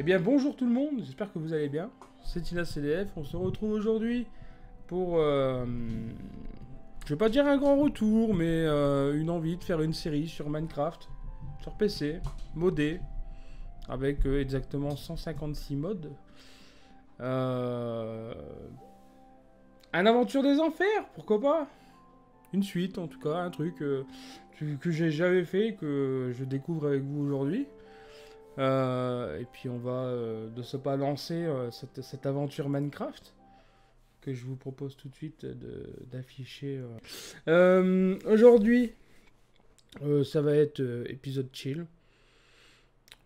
Eh bien bonjour tout le monde, j'espère que vous allez bien. C'est Tina CDF, on se retrouve aujourd'hui pour, euh, je vais pas dire un grand retour, mais euh, une envie de faire une série sur Minecraft, sur PC, modé, avec euh, exactement 156 modes. Euh, un aventure des enfers, pourquoi pas? Une suite en tout cas, un truc que, que j'ai jamais fait, que je découvre avec vous aujourd'hui. Euh, et puis on va euh, de ce pas lancer euh, cette, cette aventure Minecraft que je vous propose tout de suite d'afficher. Aujourd'hui, ça va être épisode chill.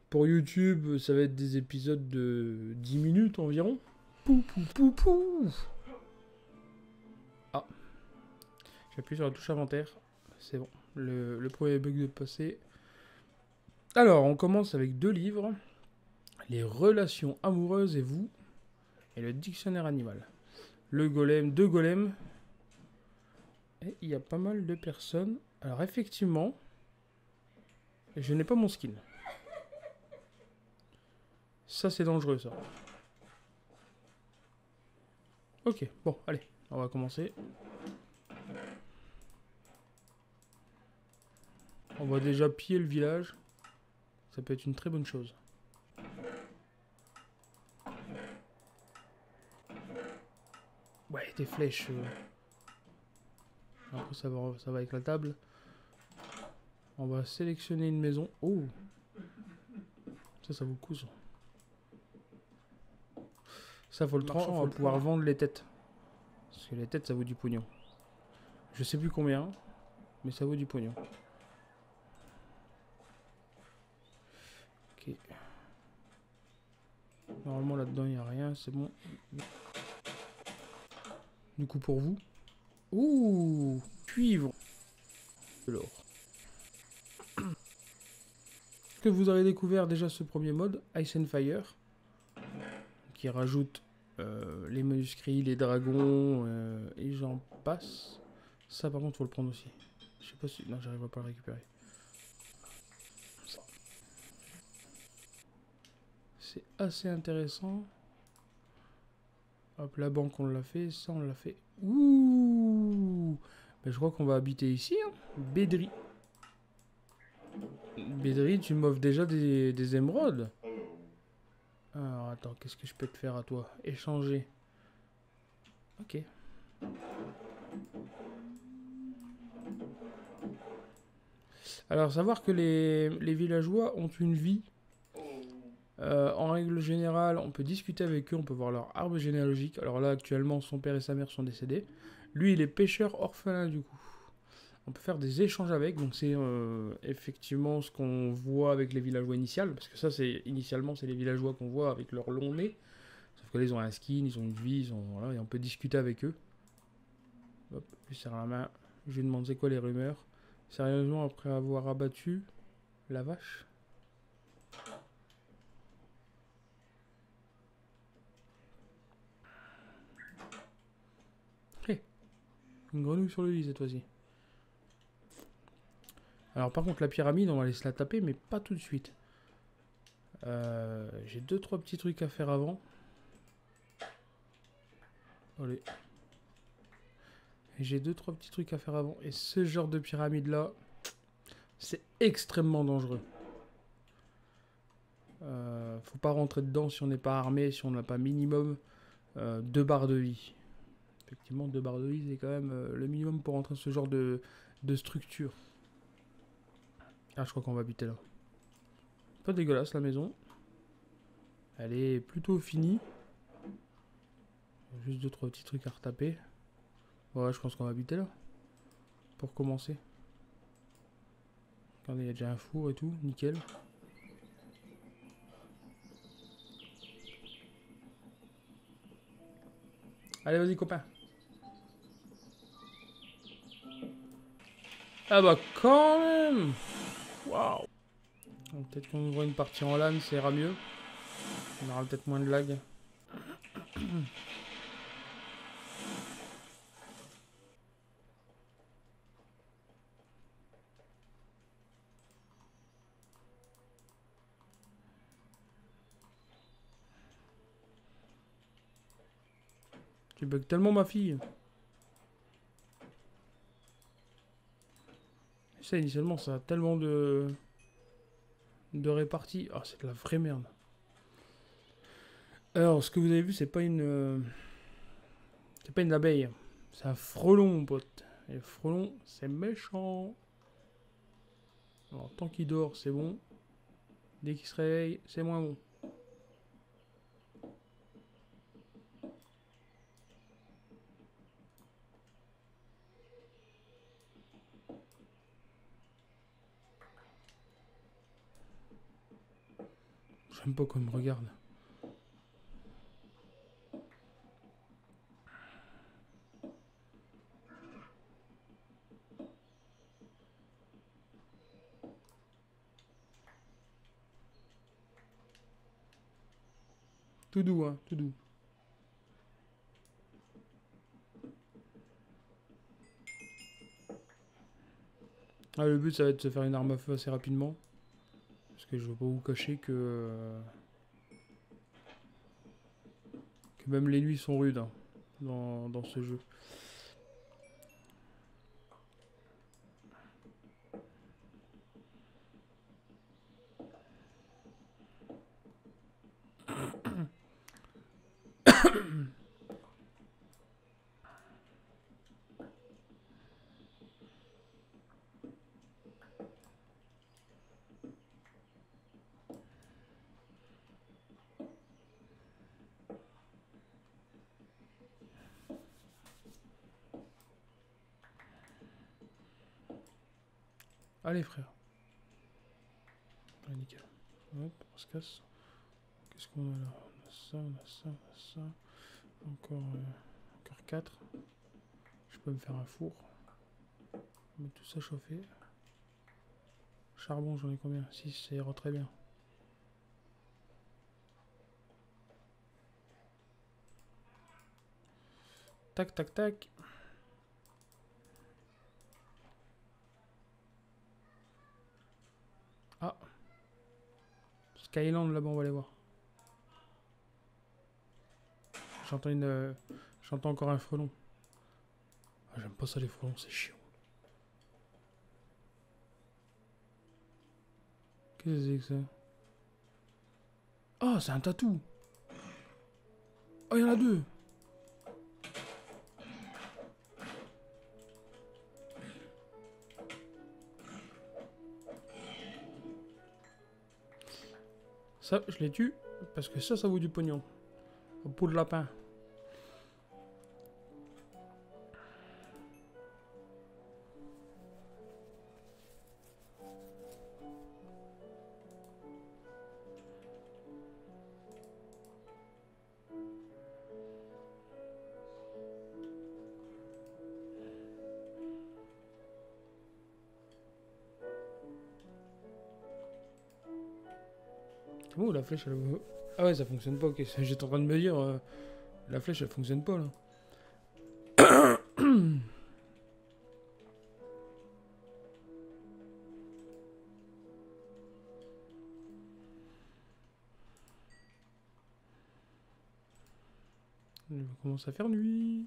Pour YouTube, ça va être des épisodes de 10 minutes environ. Pou, pou, pou, pou. Ah. J'appuie sur la touche inventaire. C'est bon. Le, le premier bug de passé. Alors, on commence avec deux livres. Les relations amoureuses et vous. Et le dictionnaire animal. Le golem, deux golems. Et il y a pas mal de personnes. Alors, effectivement, je n'ai pas mon skin. Ça, c'est dangereux, ça. Ok, bon, allez, on va commencer. On va déjà piller le village. Ça peut être une très bonne chose. Ouais, des flèches. euh. Après, ça va, ça va avec la table. On va sélectionner une maison. Oh Ça, ça vaut le coup, ça. Ça, faut le trancher, on va pouvoir vendre les têtes. Parce que les têtes, ça vaut du pognon. Je sais plus combien, mais ça vaut du pognon. Ok. Normalement, là-dedans, il n'y a rien, c'est bon. Du coup, pour vous. Ouh Cuivre De l'or. Que vous aurez découvert déjà ce premier mode, Ice and Fire, qui rajoute euh, les manuscrits, les dragons, euh, et j'en passe. Ça, par contre, faut le prendre aussi. Je sais pas si. Non, j'arriverai pas à le récupérer. C'est assez intéressant. Hop, la banque, on l'a fait. Ça, on l'a fait. Ouh Ben, Je crois qu'on va habiter ici. Hein. Bédri. Bédri, tu m'offres déjà des, des émeraudes. Alors, attends, qu'est-ce que je peux te faire à toi? Échanger. Ok. Alors, savoir que les villageois ont une vie. Euh, en règle générale, on peut discuter avec eux, on peut voir leur arbre généalogique. Alors là, actuellement, son père et sa mère sont décédés. Lui, il est pêcheur orphelin, du coup. On peut faire des échanges avec, donc c'est euh, effectivement ce qu'on voit avec les villageois initiales, parce que ça, c'est initialement, c'est les villageois qu'on voit avec leur long nez. Sauf que là, ils ont un skin, ils ont une vie, ils ont, voilà, et on peut discuter avec eux. Hop, je lui serre la main. Je lui demande c'est quoi les rumeurs? Sérieusement, après avoir abattu la vache? Une grenouille sur le lit cette fois-ci. Alors par contre la pyramide on va laisser la taper mais pas tout de suite. Euh, J'ai deux trois petits trucs à faire avant. J'ai deux trois petits trucs à faire avant. Et ce genre de pyramide là, c'est extrêmement dangereux. Euh, faut pas rentrer dedans si on n'est pas armé, si on n'a pas minimum euh, deux barres de vie. Effectivement, deux barres c'est quand même euh, le minimum pour rentrer dans ce genre de, structure. Ah, je crois qu'on va habiter là. Pas dégueulasse la maison. Elle est plutôt finie. Juste deux trois petits trucs à retaper. Ouais, je pense qu'on va habiter là. Pour commencer. Regardez, il y a déjà un four et tout, nickel. Allez, vas-y, copain. Ah bah quand même Waouh Peut-être qu'on ouvre une partie en LAN, ça ira mieux. On aura peut-être moins de lag. Tu bugs tellement ma fille. Initialement, ça a tellement de... de répartie. Ah, c'est de la vraie merde. Alors, ce que vous avez vu, c'est pas une... euh, C'est pas une abeille. C'est un frelon, mon pote. Et frelon, c'est méchant. Alors, tant qu'il dort, c'est bon. Dès qu'il se réveille, c'est moins bon. Pas qu'on me regarde. Tout doux, hein, tout doux. Ah, le but, ça va être de se faire une arme à feu assez rapidement. Parce que je veux pas vous cacher que... euh, Que même les nuits sont rudes hein, dans ce jeu. Allez frère. Nickel. On se casse. Qu'est-ce qu'on a là? On a ça, on a ça, on a ça. Encore, euh, encore 4. Je peux me faire un four. On mettre tout ça chauffer. Charbon, j'en ai combien? 6, ça ira très bien. Tac, tac, tac. Ah. Skyland là-bas, on va aller voir. J'entends une. euh, J'entends encore un frelon. Ah, J'aime pas ça les frelons, c'est chiant. Qu'est-ce que c'est que ça? Oh, c'est un tatou Oh, il y en a deux Ça, je les tue parce que ça, ça vaut du pognon. Au pot de lapin. Oh, la flèche, elle... Ah ouais, ça fonctionne pas, ok. J'étais en train de me dire... euh, La flèche, elle fonctionne pas, là. Il commence à faire nuit.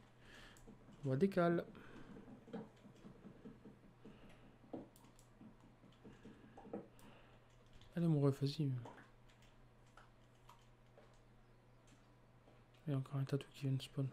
On va décaler. Allez, mon ref, vas-y. Il y a encore un tatou qui vient de spawn.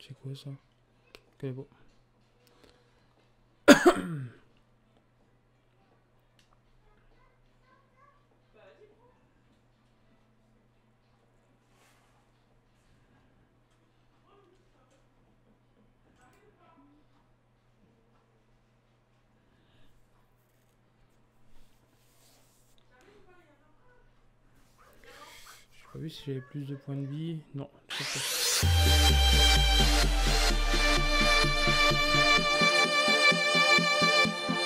C'est quoi ça? Quel beau? J'ai pas vu si j'avais plus de points de vie. Non. えっ?